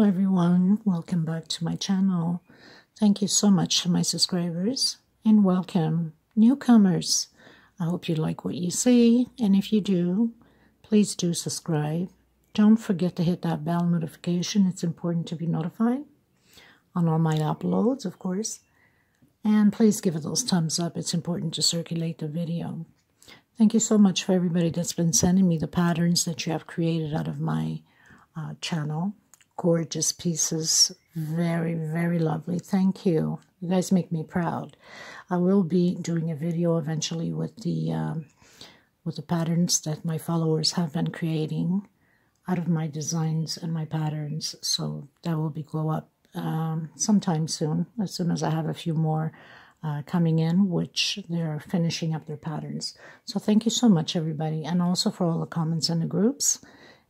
Hello everyone, welcome back to my channel. Thank you so much to my subscribers and welcome newcomers. I hope you like what you see and if you do, please do subscribe. Don't forget to hit that bell notification. It's important to be notified on all my uploads, of course. And please give it those thumbs up. It's important to circulate the video. Thank you so much for everybody that's been sending me the patterns that you have created out of my uh, channel gorgeous pieces. Very, very lovely. Thank you. You guys make me proud. I will be doing a video eventually with the um, with the patterns that my followers have been creating out of my designs and my patterns. So that will be go up um, sometime soon, as soon as I have a few more uh, coming in, which they're finishing up their patterns. So thank you so much, everybody, and also for all the comments in the groups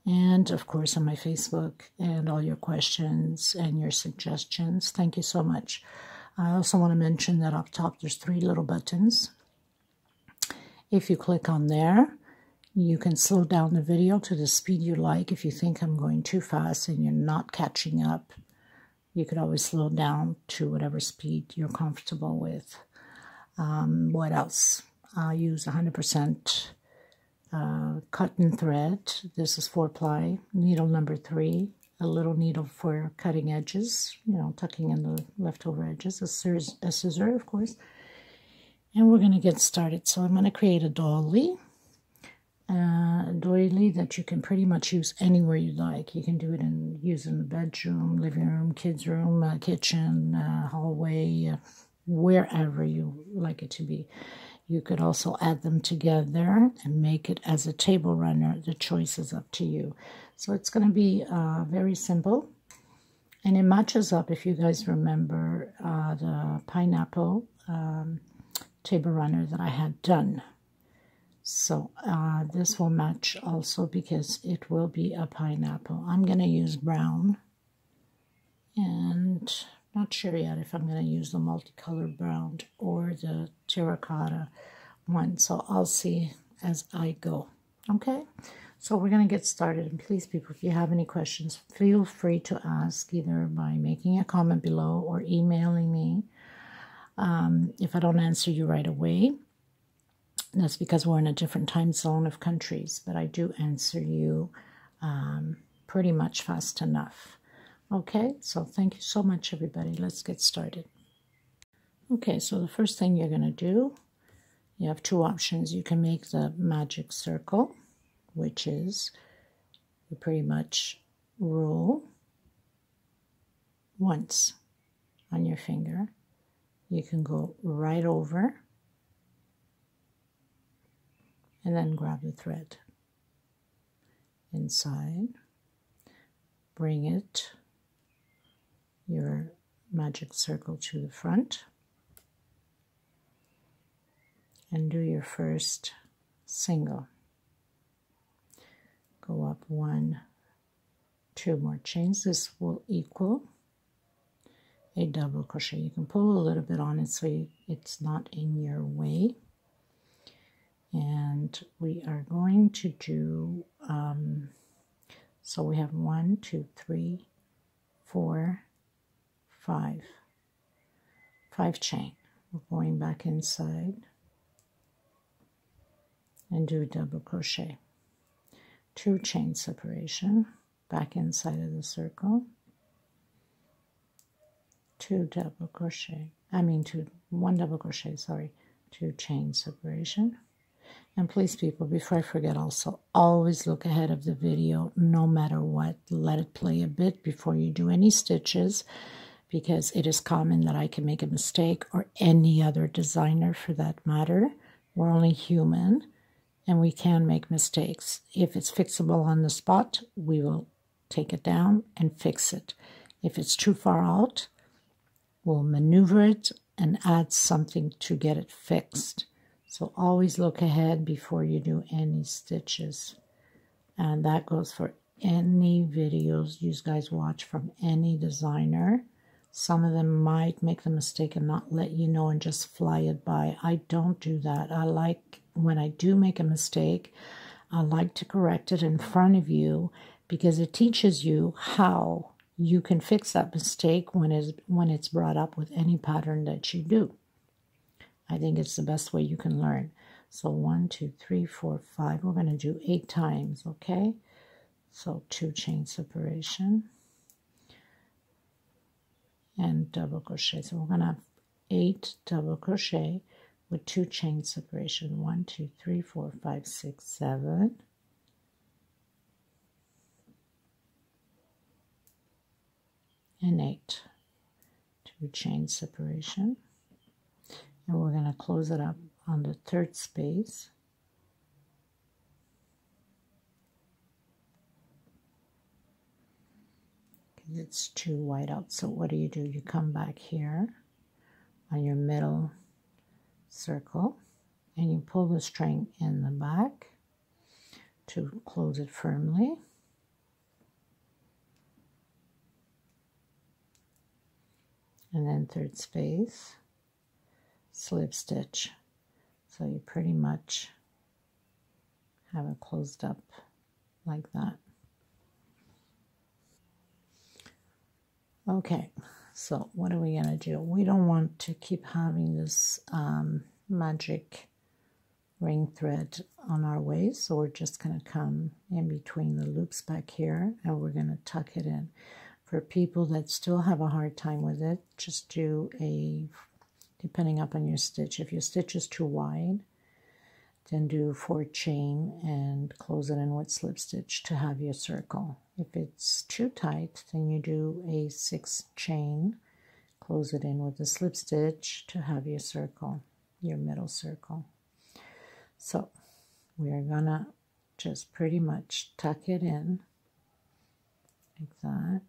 and of course on my Facebook and all your questions and your suggestions. Thank you so much. I also want to mention that up top there's three little buttons. If you click on there, you can slow down the video to the speed you like. If you think I'm going too fast and you're not catching up, you could always slow down to whatever speed you're comfortable with. Um, what else? I'll use 100% uh, cotton thread. This is four ply, needle number three, a little needle for cutting edges, you know, tucking in the leftover edges, a, scissor, a scissor of course. And we're going to get started. So I'm going to create a dolly. Uh, a doily that you can pretty much use anywhere you like. You can do it in use in the bedroom, living room, kids' room, uh, kitchen, uh, hallway, uh, wherever you like it to be. You could also add them together and make it as a table runner. The choice is up to you. So it's going to be uh, very simple. And it matches up, if you guys remember, uh, the pineapple um, table runner that I had done. So uh, this will match also because it will be a pineapple. I'm going to use brown. And not sure yet if I'm going to use the multicolored brown or the terracotta one. So I'll see as I go. Okay, so we're going to get started. And please, people, if you have any questions, feel free to ask either by making a comment below or emailing me. Um, if I don't answer you right away, that's because we're in a different time zone of countries, but I do answer you um, pretty much fast enough. Okay, so thank you so much, everybody. Let's get started. Okay, so the first thing you're going to do, you have two options. You can make the magic circle, which is you pretty much roll once on your finger. You can go right over and then grab the thread inside, bring it your magic circle to the front and do your first single. Go up one, two more chains. This will equal a double crochet. You can pull a little bit on it so it's not in your way. And we are going to do, um, so we have one, two, three, four, five. Five chain. We're going back inside. And do a double crochet. Two chain separation. Back inside of the circle. Two double crochet. I mean two one double crochet sorry. Two chain separation. And please people before I forget also always look ahead of the video no matter what. Let it play a bit before you do any stitches because it is common that I can make a mistake or any other designer for that matter. We're only human and we can make mistakes. If it's fixable on the spot, we will take it down and fix it. If it's too far out, we'll maneuver it and add something to get it fixed. So always look ahead before you do any stitches. And that goes for any videos you guys watch from any designer. Some of them might make the mistake and not let you know and just fly it by. I don't do that. I like when I do make a mistake, I like to correct it in front of you because it teaches you how you can fix that mistake when it's, when it's brought up with any pattern that you do. I think it's the best way you can learn. So one, two, three, four, five. We're going to do eight times, okay? So two chain separation and double crochet. So we're going to have eight double crochet with two chain separation. One, two, three, four, five, six, seven. And eight. Two chain separation. And we're going to close it up on the third space. It's too wide out. So what do you do? You come back here on your middle circle and you pull the string in the back to close it firmly. And then third space, slip stitch. So you pretty much have it closed up like that. Okay, so what are we going to do? We don't want to keep having this um, magic ring thread on our waist, so we're just going to come in between the loops back here and we're going to tuck it in. For people that still have a hard time with it, just do a, depending up on your stitch, if your stitch is too wide, then do four chain and close it in with slip stitch to have your circle. If it's too tight, then you do a six chain, close it in with a slip stitch to have your circle, your middle circle. So we are gonna just pretty much tuck it in like that.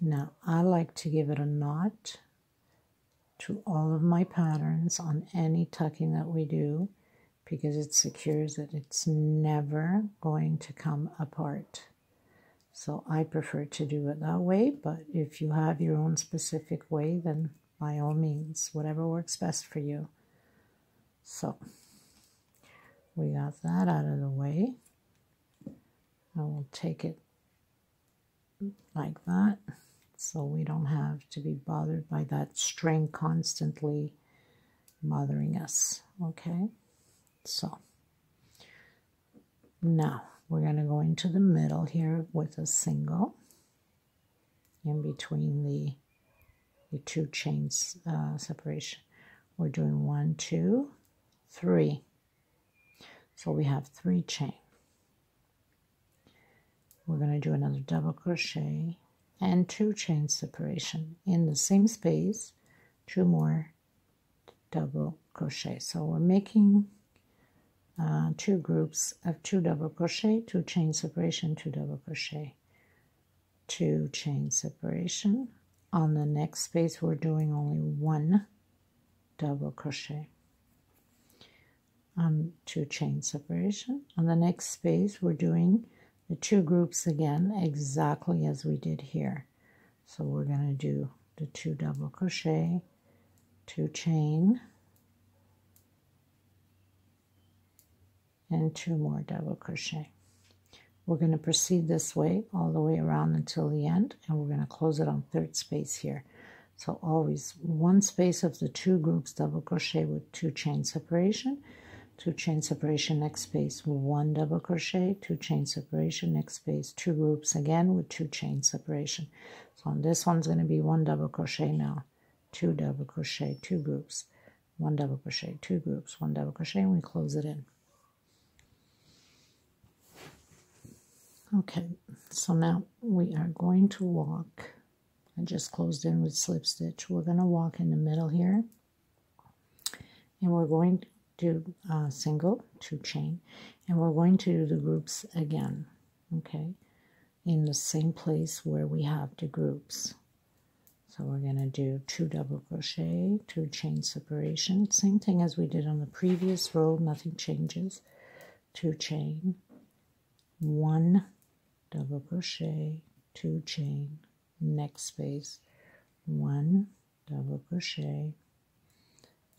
Now I like to give it a knot to all of my patterns on any tucking that we do because it secures that it's never going to come apart. So I prefer to do it that way, but if you have your own specific way, then by all means, whatever works best for you. So we got that out of the way. I will take it like that so we don't have to be bothered by that string constantly bothering us. Okay. So now we're going to go into the middle here with a single in between the, the two chains uh, separation. We're doing one, two, three. So we have three chain. We're going to do another double crochet and two chain separation in the same space, two more double crochet. So we're making uh, two groups of two double crochet, two chain separation, two double crochet, two chain separation. On the next space, we're doing only one double crochet. On two chain separation. On the next space, we're doing the two groups again, exactly as we did here. So we're going to do the two double crochet, two chain, and two more double crochet. We're going to proceed this way all the way around until the end and we're going to close it on third space here. So always one space of the two groups double crochet with two chain separation, two chain separation next space, one double crochet, two chain separation next space, two groups again with two chain separation. So on this one's going to be one double crochet now, two double crochet, two groups, one double crochet, two groups, one double crochet, and we close it in. Okay, so now we are going to walk. I just closed in with slip stitch. We're going to walk in the middle here. And we're going do a single, two chain. And we're going to do the groups again, okay, in the same place where we have the groups. So we're going to do two double crochet, two chain separation. Same thing as we did on the previous row, nothing changes. Two chain, one double crochet, two chain, next space, one double crochet,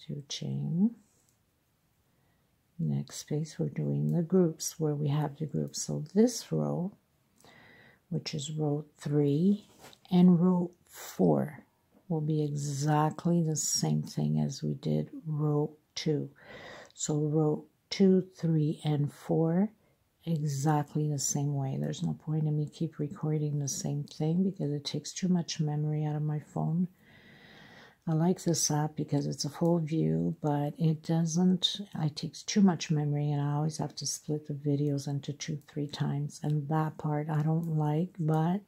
two chain, next space we're doing the groups where we have the groups. So this row which is row 3, and row 4 will be exactly the same thing as we did row 2. So row 2, 3, and 4 exactly the same way. There's no point in me keep recording the same thing because it takes too much memory out of my phone. I like this app because it's a full view, but it doesn't, it takes too much memory and I always have to split the videos into two, three times. And that part I don't like, but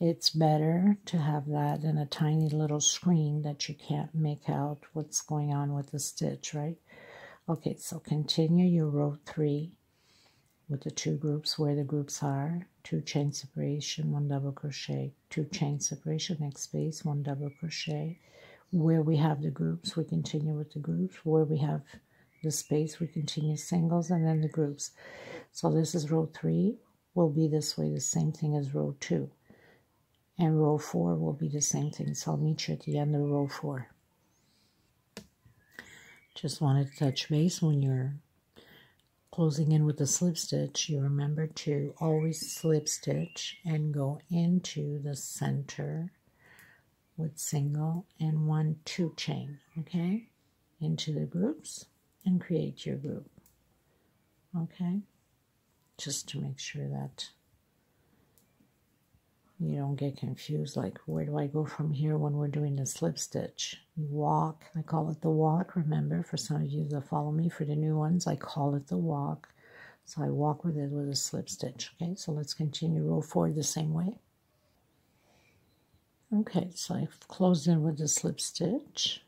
it's better to have that than a tiny little screen that you can't make out what's going on with the stitch, right? Okay, so continue your row three with the two groups where the groups are two chain separation one double crochet two chain separation next space one double crochet. Where we have the groups we continue with the groups. Where we have the space we continue singles and then the groups. So this is row three will be this way the same thing as row two. And row four will be the same thing. So I'll meet you at the end of row four. Just wanted to touch base when you're closing in with the slip stitch, you remember to always slip stitch and go into the center with single and one two chain, okay? Into the groups and create your group, okay? Just to make sure that you don't get confused like where do I go from here when we're doing the slip stitch? Walk I call it the walk remember for some of you that follow me for the new ones I call it the walk. So I walk with it with a slip stitch okay? So let's continue row forward the same way. Okay so I've closed in with the slip stitch.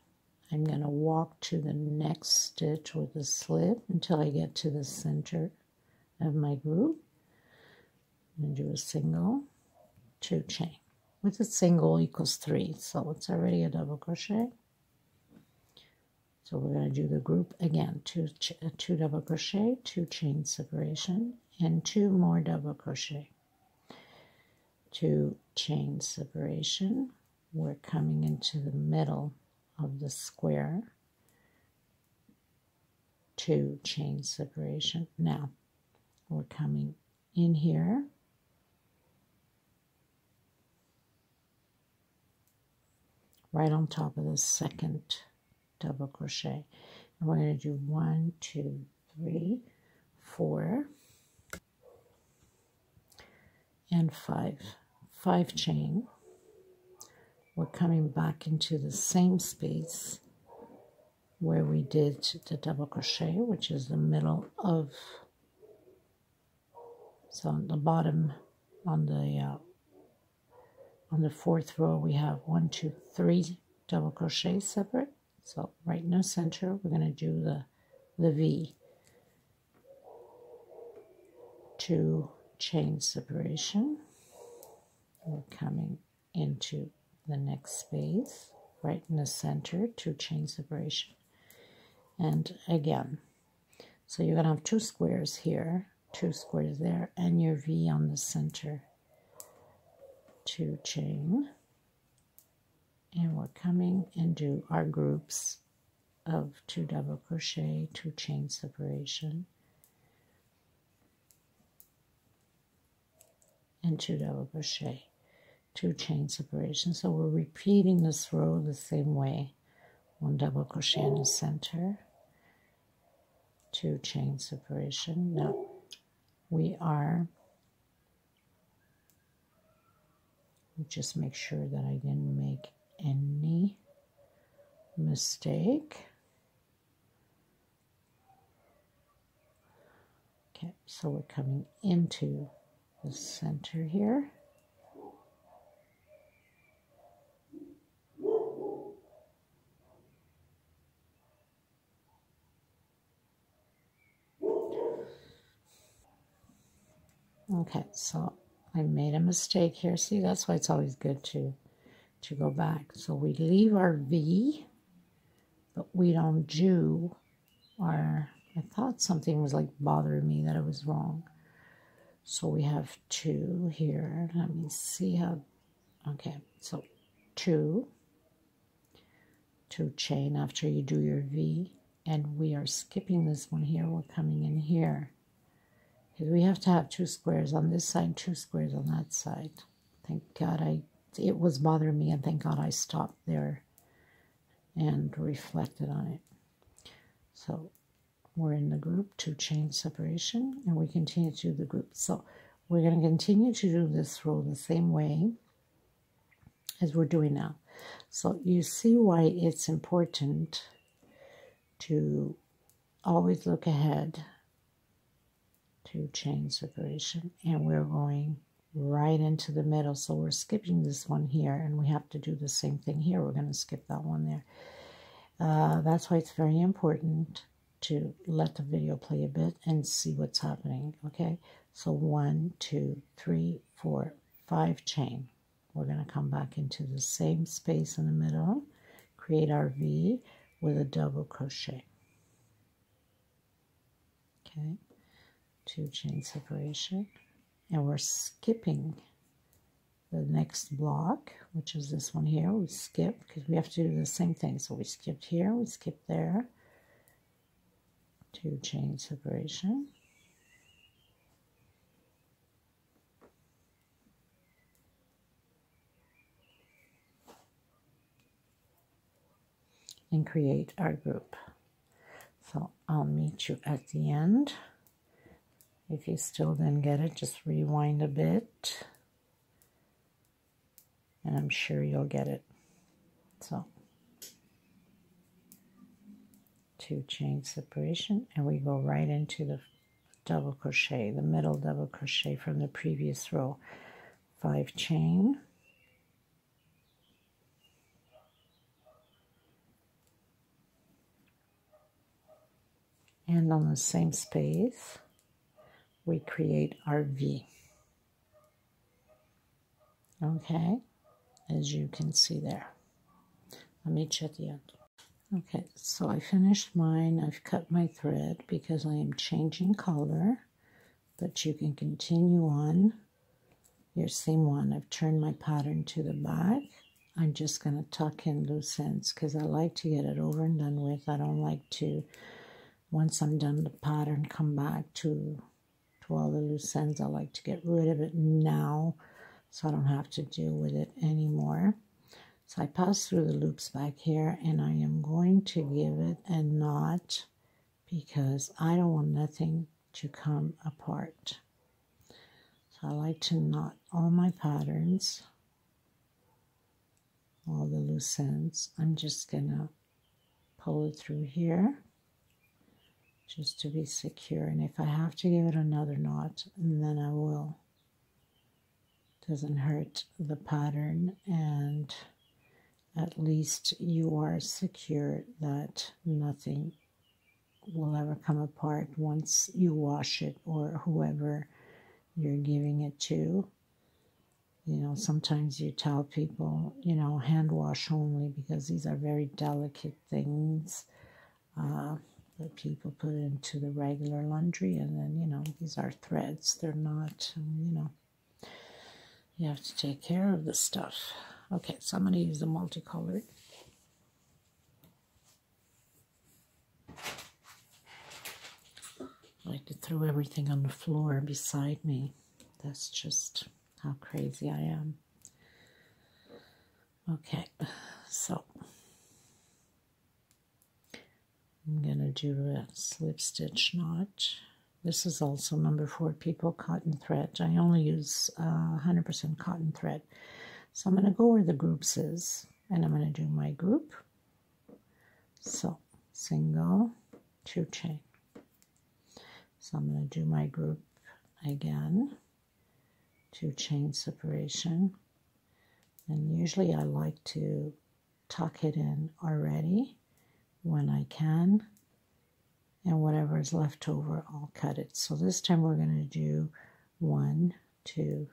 I'm going to walk to the next stitch with a slip until I get to the center of my group and do a single two chain. With a single equals three so it's already a double crochet. So we're going to do the group again two uh, two double crochet two chain separation and two more double crochet. Two chain separation we're coming into the middle of the square. Two chain separation. Now we're coming in here right on top of the second double crochet. And we're going to do one, two, three, four, and five. Five chain. We're coming back into the same space where we did the double crochet, which is the middle of, so on the bottom on the uh, on the fourth row we have one two three double crochet separate. So right in the center we're going to do the the V. Two chain separation. We're coming into the next space right in the center two chain separation. And again so you're going to have two squares here two squares there and your V on the center two chain and we're coming and do our groups of two double crochet two chain separation. And two double crochet two chain separation. So we're repeating this row the same way. One double crochet in the center two chain separation. Now we are just make sure that I didn't make any mistake. Okay, so we're coming into the center here. Okay, so I made a mistake here. See, that's why it's always good to, to go back. So we leave our V, but we don't do our, I thought something was like bothering me that it was wrong. So we have two here. Let me see how, okay, so two, two chain after you do your V, and we are skipping this one here. We're coming in here because we have to have two squares on this side, two squares on that side. Thank God I, it was bothering me and thank God I stopped there and reflected on it. So we're in the group, two chain separation, and we continue to do the group. So we're going to continue to do this row the same way as we're doing now. So you see why it's important to always look ahead to chain separation and we're going right into the middle. So we're skipping this one here and we have to do the same thing here. We're going to skip that one there. Uh, that's why it's very important to let the video play a bit and see what's happening okay? So one two three four five chain. We're going to come back into the same space in the middle. Create our V with a double crochet. Okay two chain separation. And we're skipping the next block which is this one here. We skip because we have to do the same thing. So we skipped here we skipped there. Two chain separation. And create our group. So I'll meet you at the end if you still didn't get it, just rewind a bit. And I'm sure you'll get it. So, two chain separation. And we go right into the double crochet, the middle double crochet from the previous row. Five chain. And on the same space, we create our V. Okay, as you can see there. Let me check the end. Okay, so I finished mine. I've cut my thread because I am changing color, but you can continue on your same one. I've turned my pattern to the back. I'm just going to tuck in loose ends because I like to get it over and done with. I don't like to, once I'm done the pattern, come back to all the loose ends. I like to get rid of it now so I don't have to deal with it anymore. So I pass through the loops back here and I am going to give it a knot because I don't want nothing to come apart. So I like to knot all my patterns, all the loose ends. I'm just going to pull it through here just to be secure. And if I have to give it another knot, then I will. Doesn't hurt the pattern and at least you are secure that nothing will ever come apart once you wash it or whoever you're giving it to. You know, sometimes you tell people, you know, hand wash only because these are very delicate things. Uh, that people put into the regular laundry and then you know these are threads. They're not um, you know you have to take care of the stuff. Okay so I'm going to use the multicolored. I like to throw everything on the floor beside me. That's just how crazy I am. Okay so I'm going to do a slip stitch knot. This is also number four people cotton thread. I only use 100% uh, cotton thread. So I'm going to go where the groups is and I'm going to do my group. So single, two chain. So I'm going to do my group again, two chain separation. And usually I like to tuck it in already when I can. And whatever is left over, I'll cut it. So this time we're going to do one, two,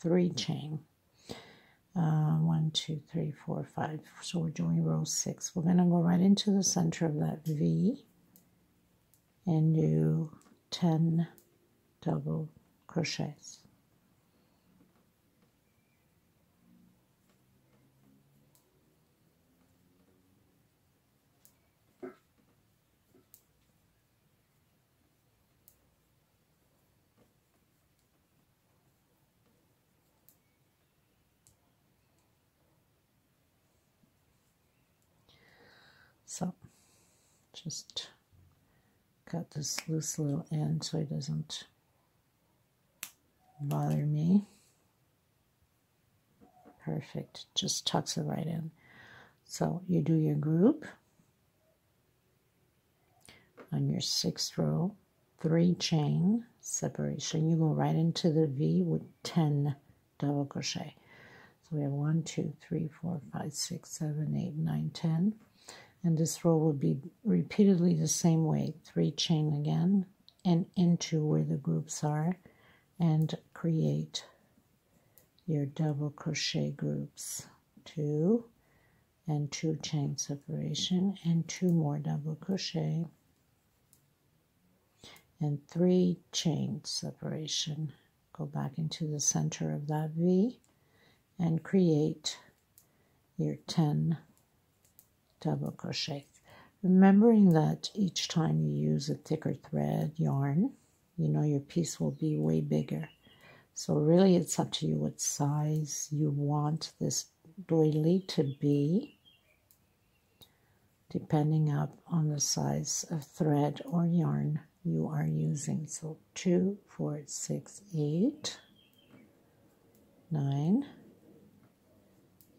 three chain. Uh, one, two, three, four, five. So we're doing row six. We're going to go right into the center of that V and do 10 double crochets. So just cut this loose little end so it doesn't bother me. Perfect, just tucks it right in. So you do your group on your sixth row, three chain separation. You go right into the V with 10 double crochet. So we have 1, 2, 3, 4, 5, 6, 7, 8, 9, 10. And this row will be repeatedly the same way. Three chain again and into where the groups are and create your double crochet groups. Two and two chain separation and two more double crochet and three chain separation. Go back into the center of that V and create your 10 double crochet. Remembering that each time you use a thicker thread yarn, you know your piece will be way bigger. So really it's up to you what size you want this doily to be, depending up on the size of thread or yarn you are using. So two, four, six, eight, nine,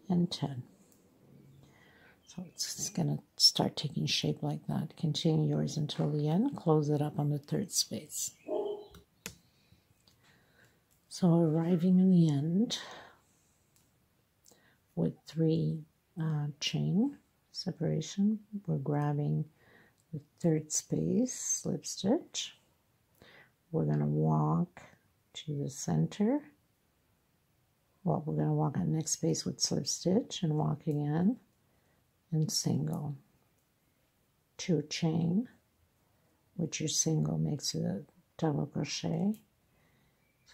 and 10. So it's, going to start taking shape like that. Continue yours until the end. Close it up on the third space. So arriving in the end with three uh, chain separation, we're grabbing the third space, slip stitch. We're going to walk to the center. Well, we're going to walk on the next space with slip stitch and walk again and single. Two chain, which your single makes a double crochet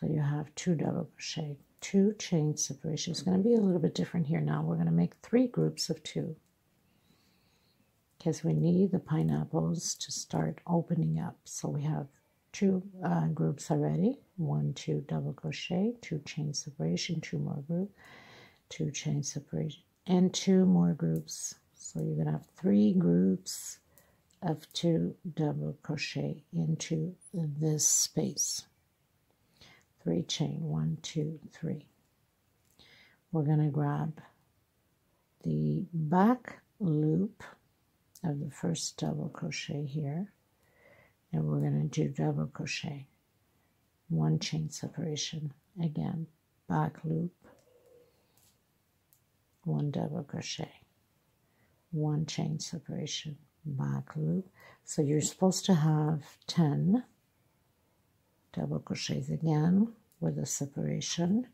so you have two double crochet, two chain separation. It's going to be a little bit different here now. We're going to make three groups of two because we need the pineapples to start opening up. So we have two uh, groups already. One, two double crochet, two chain separation, two more group, two chain separation, and two more groups. So you're going to have three groups of two double crochet into this space. Three chain, one, two, three. We're going to grab the back loop of the first double crochet here and we're going to do double crochet. One chain separation again back loop. One double crochet one chain separation back loop. So you're supposed to have 10 double crochets again with a separation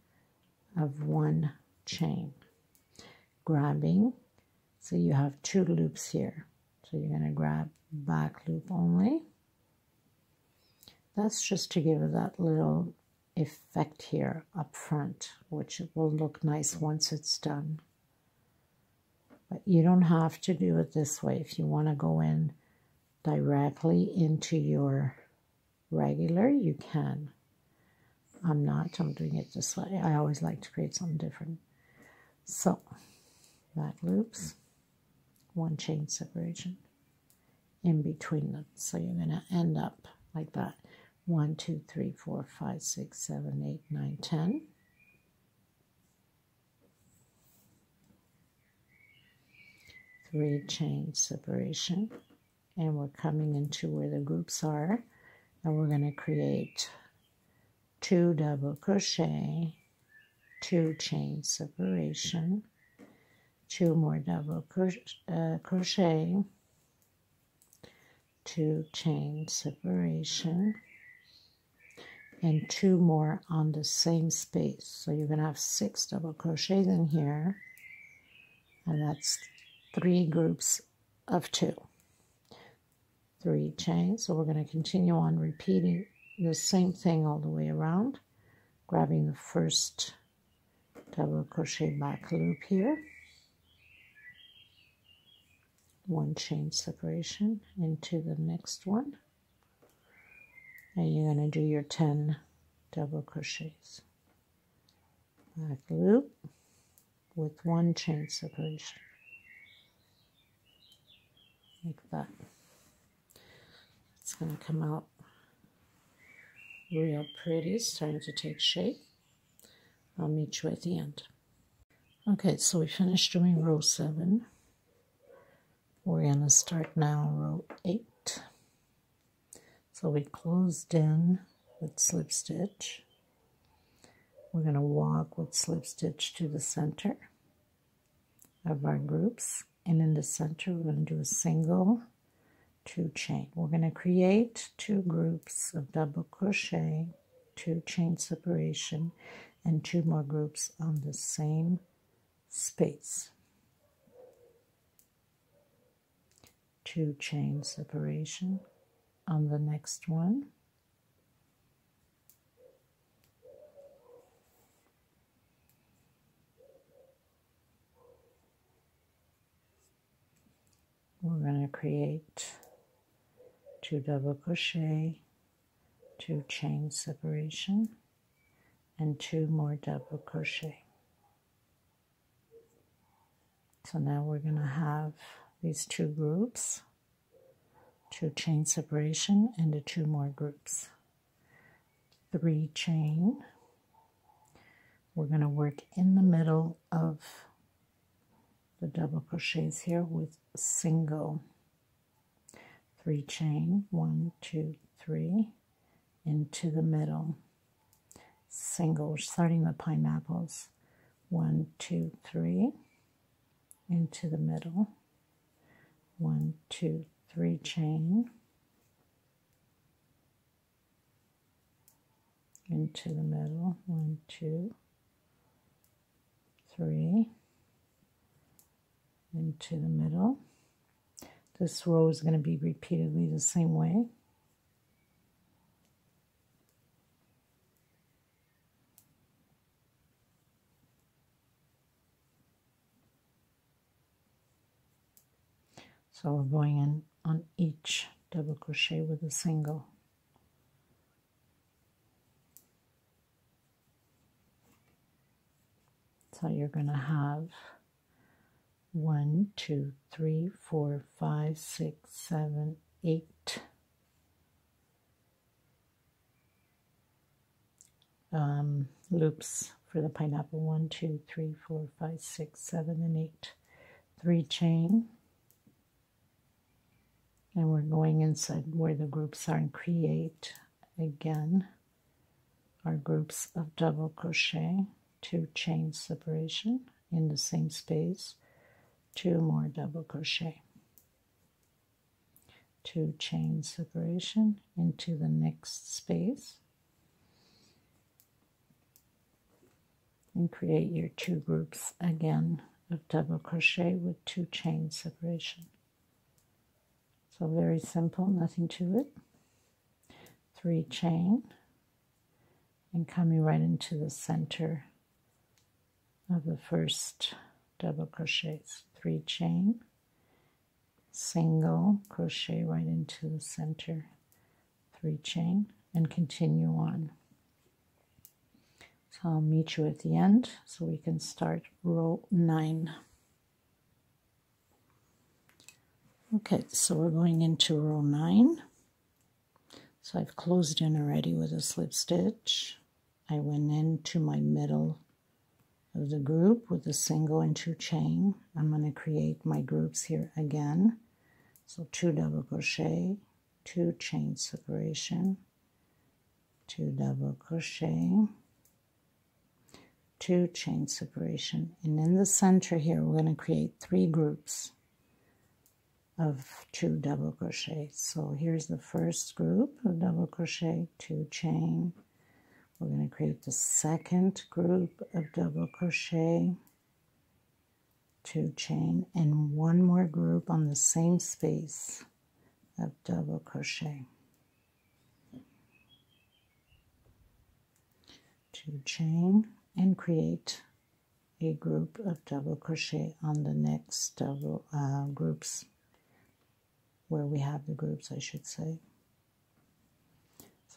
of one chain. Grabbing. So you have two loops here. So you're going to grab back loop only. That's just to give that little effect here up front which will look nice once it's done but you don't have to do it this way if you want to go in directly into your regular, you can. I'm not, I'm doing it this way. I always like to create something different. So, back loops, one chain separation in between them. So you're going to end up like that. One, two, three, four, five, six, seven, eight, nine, ten. Three chain separation. And we're coming into where the groups are. And we're going to create two double crochet two chain separation two more double uh, crochet two chain separation and two more on the same space. So you're going to have six double crochets in here. And that's three groups of two three chains. So we're going to continue on repeating the same thing all the way around, grabbing the first double crochet back loop here, one chain separation into the next one, and you're going to do your 10 double crochets. Back loop with one chain separation. Like that. It's going to come out real pretty, starting to take shape. I'll meet you at the end. Okay, so we finished doing row 7. We're going to start now row 8. So we closed in with slip stitch. We're going to walk with slip stitch to the center of our groups. And in the center, we're going to do a single two chain. We're going to create two groups of double crochet, two chain separation, and two more groups on the same space. Two chain separation on the next one. We're to create two double crochet, two chain separation, and two more double crochet. So now we're going to have these two groups, two chain separation, and the two more groups. Three chain. We're going to work in the middle of the double crochets here with single three chain, one, two, three, into the middle. Single, starting the pineapples, one, two, three, into the middle. One, two, three chain, into the middle. One, two, three, into the middle. This row is going to be repeatedly the same way. So we're going in on each double crochet with a single. So you're going to have one, two, three, four, five, six, seven, eight. Um, loops for the pineapple. One, two, three, four, five, six, seven, and eight. Three chain. And we're going inside where the groups are and create again our groups of double crochet, two chain separation in the same space two more double crochet. Two chain separation into the next space. And create your two groups again of double crochet with two chain separation. So very simple nothing to it. Three chain. And coming right into the center of the first double crochets three chain, single crochet right into the center, three chain, and continue on. So I'll meet you at the end so we can start row nine. Okay, so we're going into row nine. So I've closed in already with a slip stitch. I went into my middle of the group with a single and two chain. I'm going to create my groups here again. So two double crochet, two chain separation, two double crochet, two chain separation. And in the center here, we're going to create three groups of two double crochets. So here's the first group of double crochet, two chain, we're going to create the second group of double crochet, two chain, and one more group on the same space of double crochet. Two chain and create a group of double crochet on the next double uh, groups where we have the groups I should say.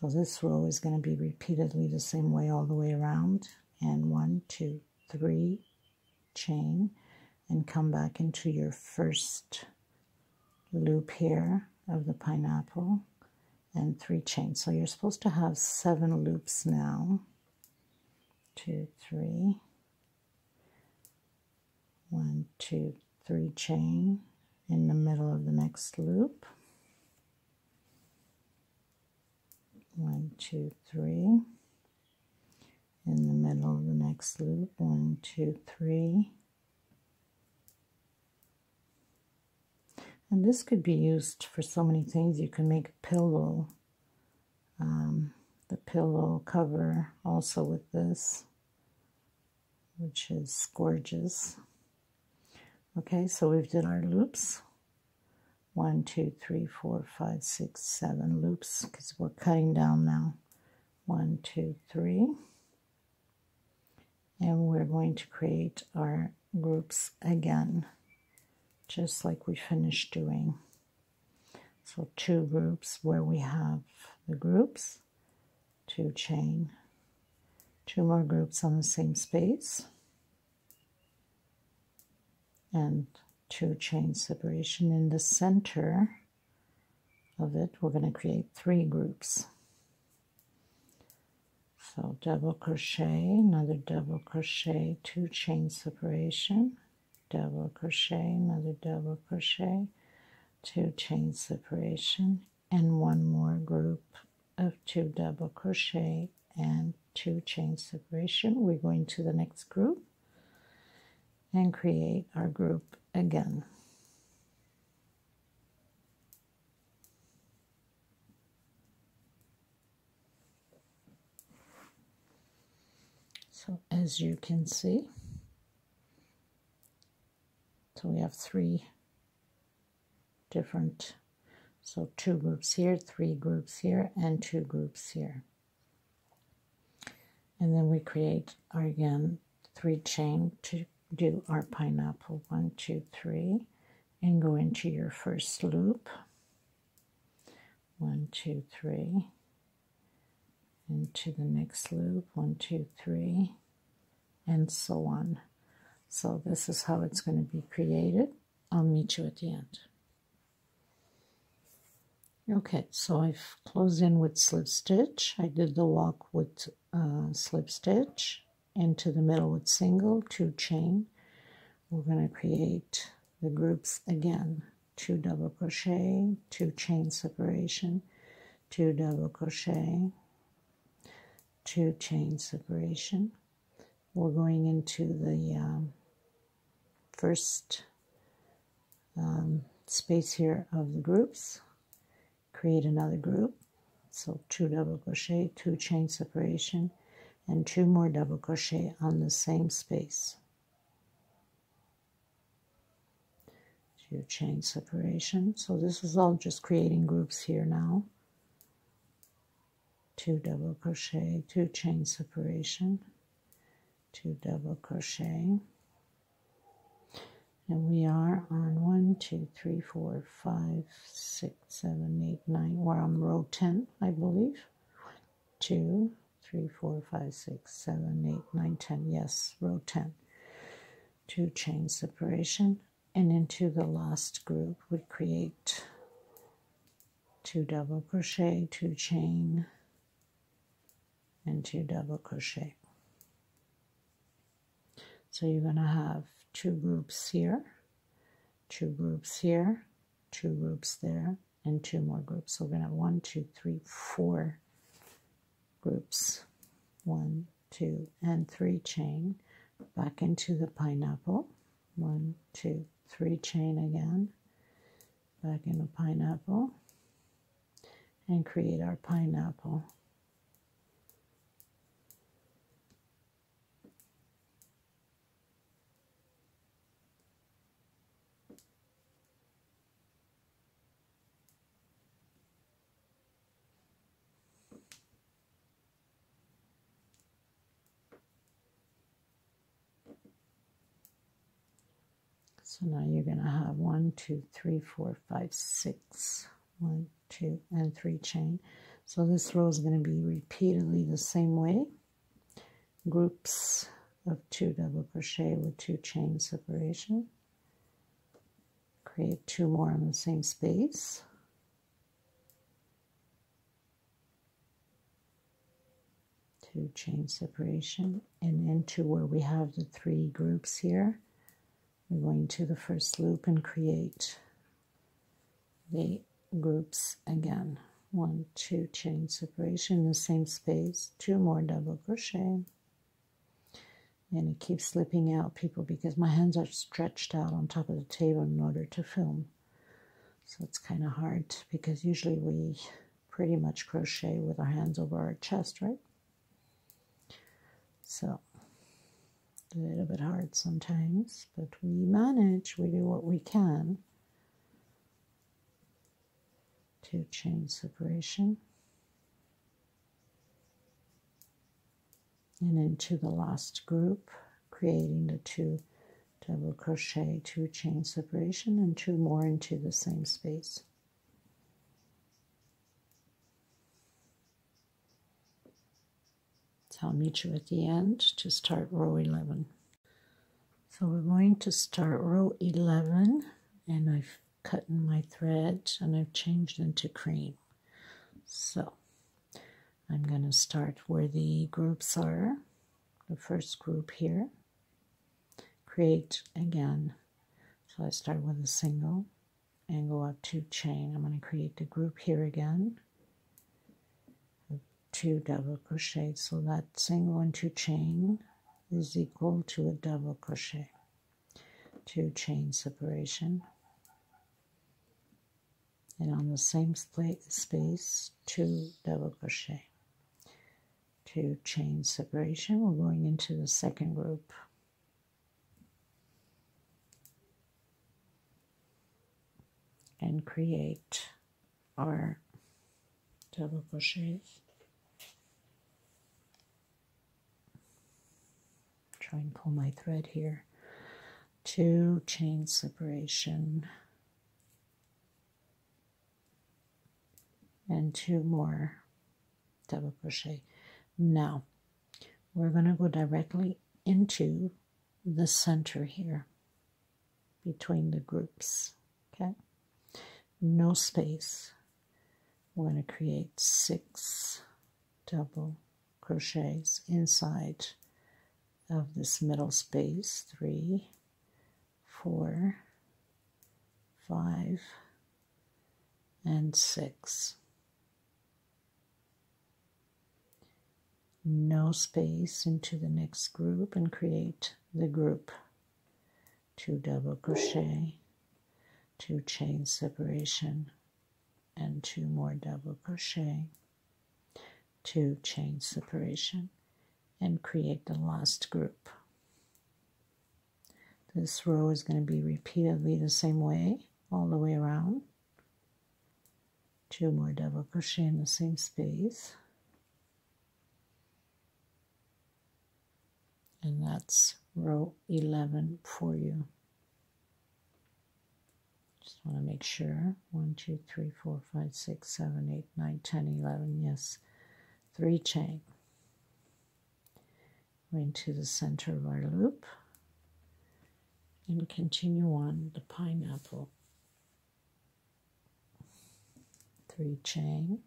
So this row is going to be repeatedly the same way all the way around. And one, two, three, chain, and come back into your first loop here of the pineapple and three chains. So you're supposed to have seven loops now. Two, three. One, two, three chain in the middle of the next loop. One, two, three. In the middle of the next loop. One, two, three. And this could be used for so many things. You can make a pillow, um, the pillow cover also with this, which is gorgeous. Okay, so we've did our loops. One, two, three, four, five, six, seven loops because we're cutting down now. One, two, three. And we're going to create our groups again just like we finished doing. So two groups where we have the groups, two chain, two more groups on the same space, and two chain separation in the center of it. We're going to create three groups. So double crochet, another double crochet, two chain separation, double crochet, another double crochet, two chain separation, and one more group of two double crochet and two chain separation. We're going to the next group and create our group again. So as you can see, so we have three different, so two groups here, three groups here, and two groups here. And then we create our, again, three chain to do our pineapple. One, two, three, and go into your first loop. One, two, three, into the next loop. One, two, three, and so on. So this is how it's going to be created. I'll meet you at the end. Okay, so I've closed in with slip stitch. I did the walk with uh, slip stitch into the middle with single, two chain. We're going to create the groups again. Two double crochet, two chain separation, two double crochet, two chain separation. We're going into the um, first um, space here of the groups, create another group. So two double crochet, two chain separation, and two more double crochet on the same space. Two chain separation. So this is all just creating groups here now. Two double crochet, two chain separation, two double crochet, and we are on one, two, three, four, five, six, seven, eight, nine. We're on row 10, I believe. Two, three, four, five, six, seven, eight, nine, ten. Yes, row 10. Two chain separation. And into the last group, we create two double crochet, two chain, and two double crochet. So you're going to have two groups here, two groups here, two groups there, and two more groups. So we're going to have one, two, three, four groups. One, two, and three chain. Back into the pineapple. One, two, three chain again. Back in the pineapple. And create our pineapple. So now you're going to have one, two, three, four, five, six. One, two, and three chain. So this row is going to be repeatedly the same way. Groups of two double crochet with two chain separation. create two more in the same space. Two chain separation and into where we have the three groups here. We're going to the first loop and create the groups again. One, two chain separation in the same space, two more double crochet. And it keeps slipping out people because my hands are stretched out on top of the table in order to film. So it's kind of hard because usually we pretty much crochet with our hands over our chest right? So a little bit hard sometimes but we manage we do what we can two chain separation and into the last group creating the two double crochet two chain separation and two more into the same space I'll meet you at the end to start row 11 so we're going two start row 11 and I've cut in my thread and I've changed into cream so I'm going to start where the groups are. The first group here. Create again. So I start with a single and go up to chain. I'm going to create the group here again. Two double crochet. So that single and two chain is equal to a double crochet. Two chain separation. And on the same space, two double crochet two chain separation. We're going into the second group. And create our double crochets. Try and pull my thread here. Two chain separation. And two more double crochet. Now, we're going to go directly into the center here between the groups, okay? No space. We're going to create six double crochets inside of this middle space. Three, four, five, and six. no space into the next group and create the group two double crochet two chain separation and two more double crochet two chain separation and create the last group this row is going to be repeatedly the same way all the way around two more double crochet in the same space and that's row 11 for you. Just want to make sure. 1, 2, 3, 4, 5, 6, 7, 8, 9, 10, 11. Yes, three chain. Into the center of our loop and continue on the pineapple. Three chain.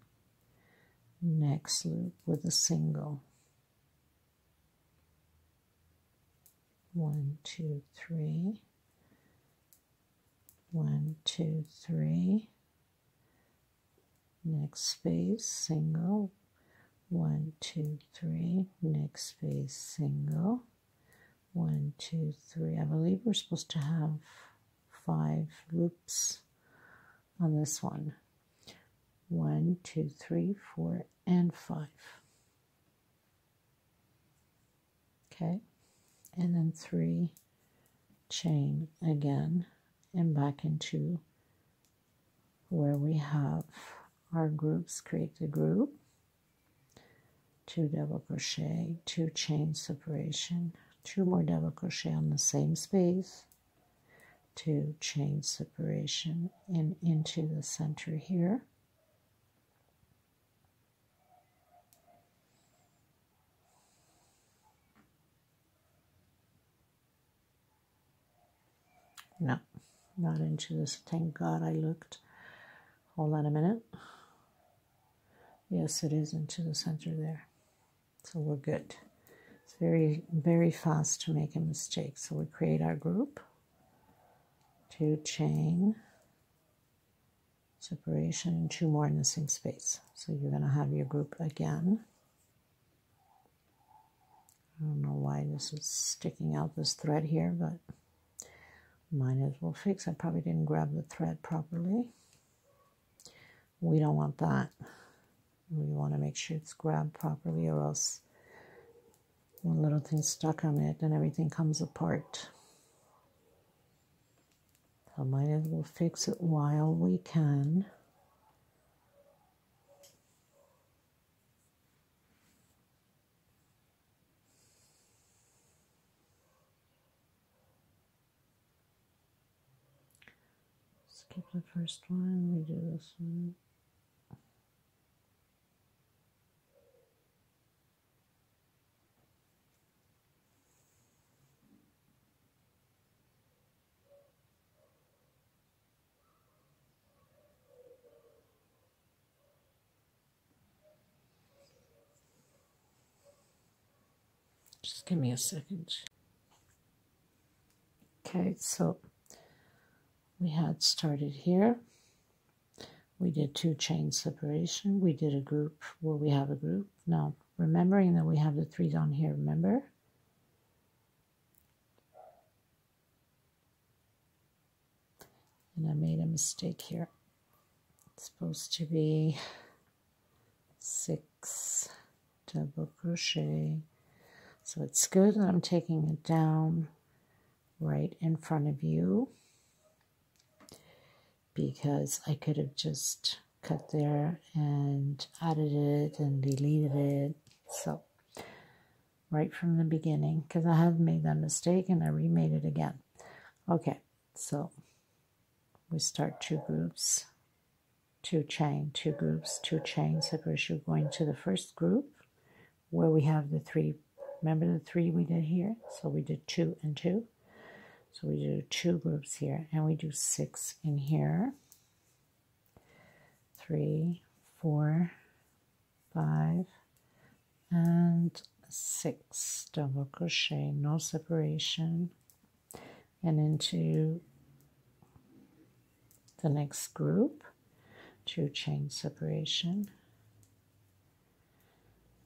Next loop with a single. one, two, three, one, two, three, next space, single, one, two, three, next space, single, one, two, three. I believe we're supposed to have five loops on this one. One, two, three, four, and five. Okay and then three chain again and back into where we have our groups create the group two double crochet two chain separation two more double crochet on the same space two chain separation and into the center here No, not into this. Thank God I looked. Hold on a minute. Yes, it is into the center there. So we're good. It's very, very fast to make a mistake. So we create our group, two chain, separation, and two more in the same space. So you're going to have your group again. I don't know why this is sticking out this thread here, but might as well fix. I probably didn't grab the thread properly. We don't want that. We want to make sure it's grabbed properly or else one little thing stuck on it and everything comes apart. So might as well fix it while we can. Skip the first one, we do this one. Just give me a second. Okay, so we had started here. We did two chain separation. We did a group where we have a group. Now, remembering that we have the three down here, remember? And I made a mistake here. It's supposed to be six double crochet so it's good that I'm taking it down right in front of you because I could have just cut there and added it and deleted it. So right from the beginning because I have made that mistake and I remade it again. Okay, so we start two groups, two chain, two groups, two chains. So first you're Going to the first group where we have the three Remember the three we did here? So we did two and two. So we do two groups here, and we do six in here. Three, four, five, and six double crochet, no separation, and into the next group, two chain separation,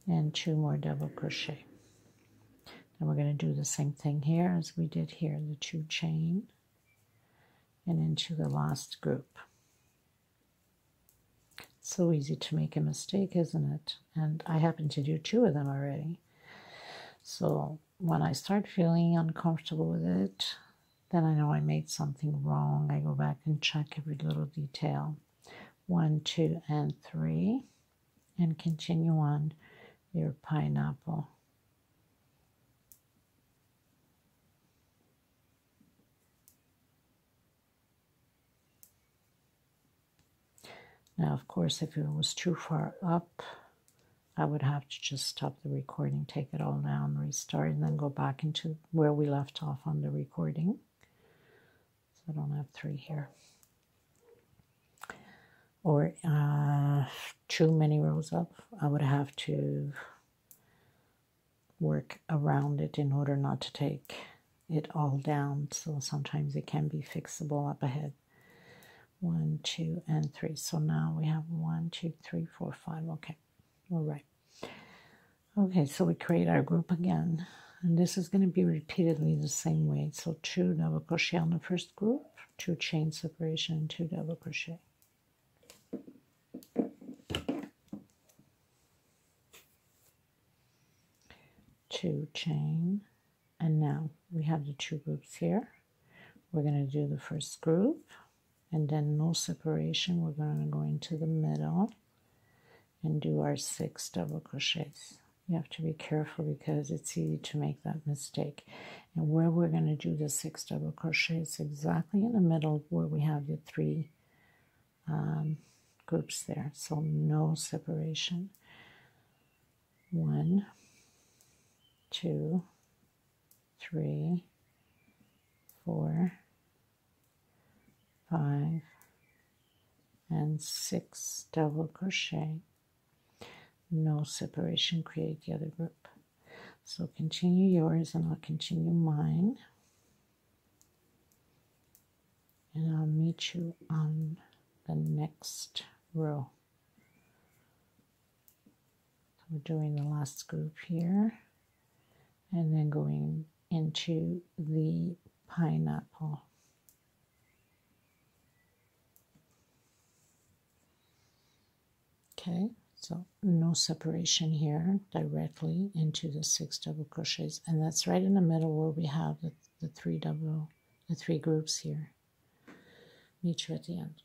and two more double crochet. And we're going to do the same thing here as we did here, the two chain and into the last group. So easy to make a mistake, isn't it? And I happen to do two of them already. So when I start feeling uncomfortable with it, then I know I made something wrong. I go back and check every little detail. One, two, and three. And continue on your pineapple. Now, of course, if it was too far up, I would have to just stop the recording, take it all down, restart, and then go back into where we left off on the recording. So I don't have three here. Or uh, too many rows up, I would have to work around it in order not to take it all down. So sometimes it can be fixable up ahead one, two, and three. So now we have one, two, three, four, five. Okay, all right. Okay, so we create our group again. And this is going to be repeatedly the same way. So two double crochet on the first group, two chain separation, two double crochet. Two chain. And now we have the two groups here. We're going to do the first group and then no separation. We're going to go into the middle and do our six double crochets. You have to be careful because it's easy to make that mistake. And where we're going to do the six double crochets exactly in the middle where we have the three um, groups there. So no separation. One two three four five and six double crochet. No separation create the other group. So continue yours and I'll continue mine. And I'll meet you on the next row. So we're doing the last group here and then going into the pineapple okay so no separation here directly into the six double crochets. And that's right in the middle where we have the, the three double the three groups here. Meet you at the end